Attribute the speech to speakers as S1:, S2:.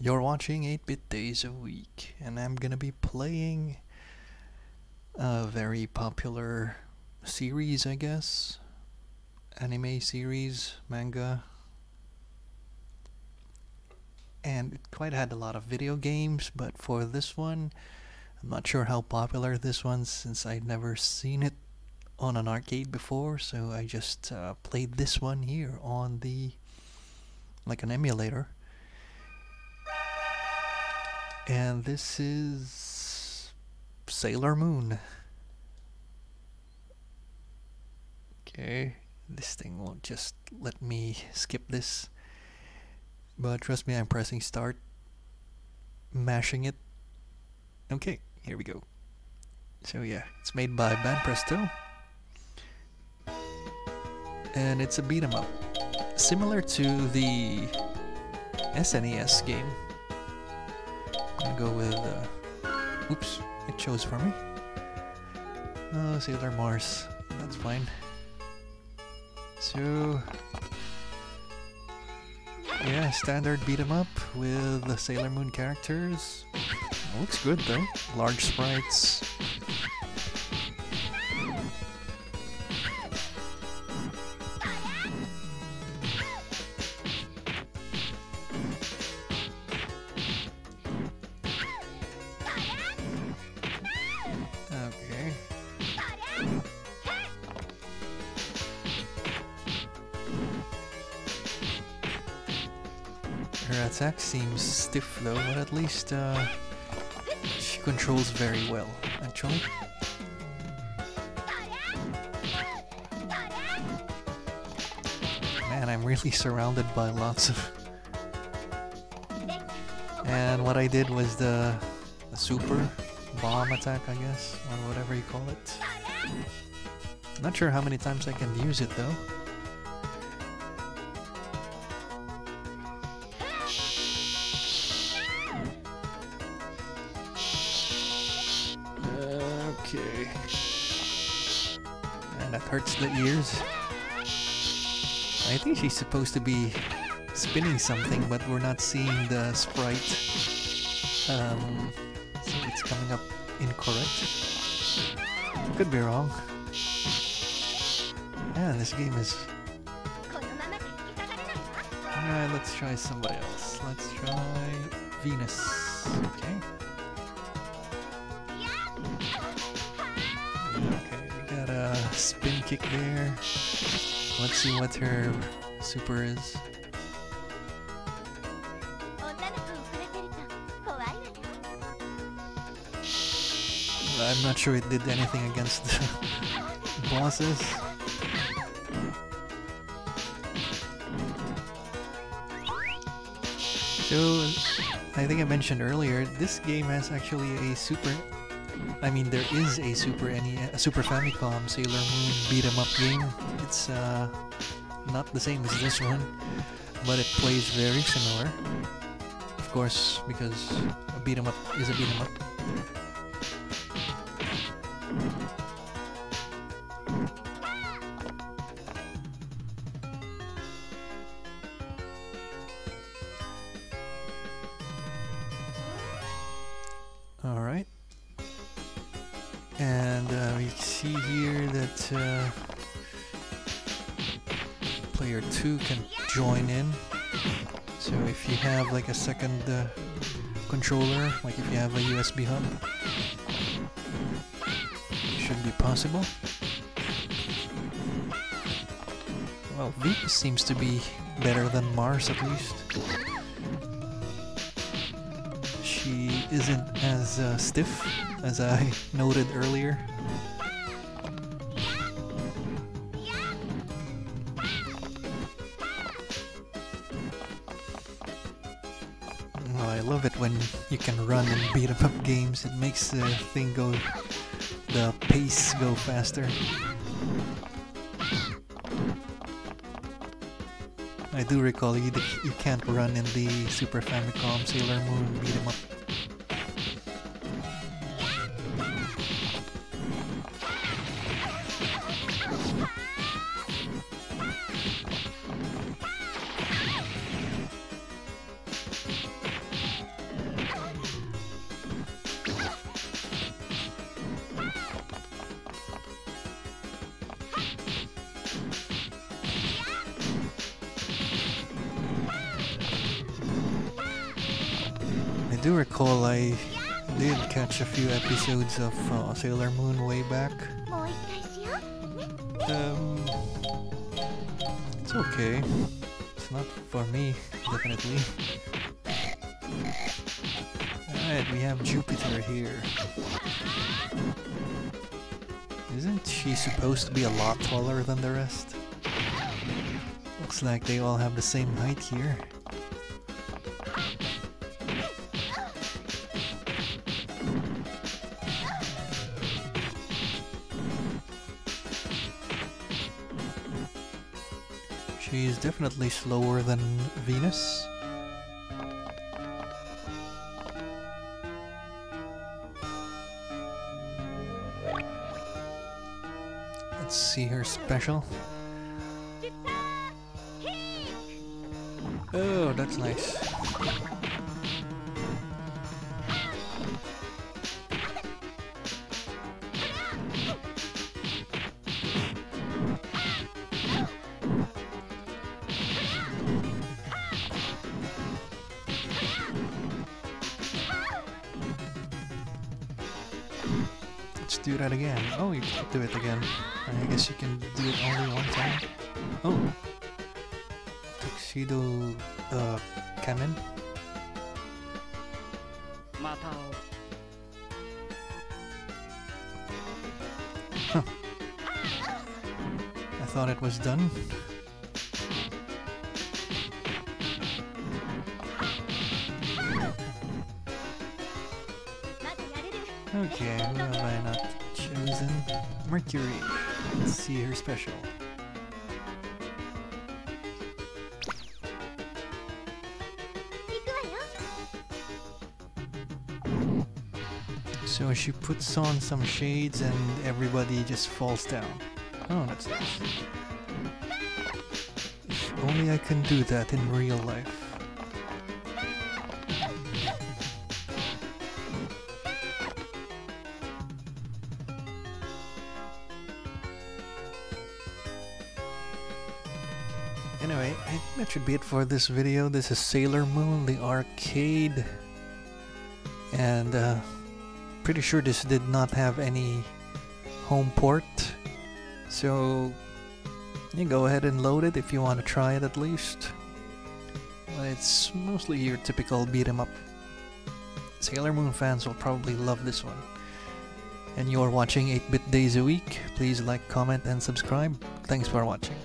S1: You're watching 8-Bit Days a Week, and I'm gonna be playing a very popular series, I guess. Anime series, manga. And it quite had a lot of video games, but for this one, I'm not sure how popular this one since I'd never seen it on an arcade before, so I just uh, played this one here on the like an emulator. And this is Sailor Moon. Okay, this thing won't just let me skip this. But trust me, I'm pressing start, mashing it. Okay, here we go. So yeah, it's made by Banpresto. And it's a beat 'em up. Similar to the SNES game. Gonna go with, uh, oops, it chose for me. Oh, Sailor Mars, that's fine. So, yeah, standard beat 'em up with the Sailor Moon characters. looks good though, large sprites. Her attack seems stiff though, but at least uh, she controls very well, actually. Man, I'm really surrounded by lots of... And what I did was the, the super bomb attack, I guess, or whatever you call it. Not sure how many times I can use it though. Okay. And that hurts the ears. I think she's supposed to be spinning something, but we're not seeing the sprite. Um, so it's coming up incorrect. Could be wrong. Yeah, this game is. Alright, let's try somebody else. Let's try Venus. Okay, kick there. Let's see what her super is. I'm not sure it did anything against the bosses. So, I think I mentioned earlier, this game has actually a super. I mean, there is a Super NES, a Super Famicom Sailor Moon beat 'em up game. It's uh, not the same as this one, but it plays very similar. Of course, because a beat 'em up is a beat 'em up. And uh, we see here that uh, player 2 can join in. So if you have like a second uh, controller, like if you have a USB hub, it should be possible. Well, Venus seems to be better than Mars at least. Isn't as uh, stiff as I noted earlier. Oh, I love it when you can run in beat 'em up games. It makes the thing go, the pace go faster. I do recall you, you can't run in the Super Famicom Sailor Moon beat 'em up. do recall I did catch a few episodes of uh, Sailor Moon way back. Um, it's okay. It's not for me, definitely. Alright, we have Jupiter here. Isn't she supposed to be a lot taller than the rest? Looks like they all have the same height here. She's definitely slower than Venus. Let's see her special. Oh, that's nice. do that again. Oh, you can do it again. I guess you can do it only one time. Oh! Tuxedo... uh... Kamen?
S2: Matao. Huh.
S1: I thought it was done. Okay, not Mercury. Let's see her special. So she puts on some shades and everybody just falls down. Oh, that's nice. If only I can do that in real life. Anyway, I think that should be it for this video. This is Sailor Moon, the arcade. And uh, pretty sure this did not have any home port. So you go ahead and load it if you want to try it at least. But it's mostly your typical beat 'em up. Sailor Moon fans will probably love this one. And you're watching 8-Bit Days a Week. Please like, comment, and subscribe. Thanks for watching.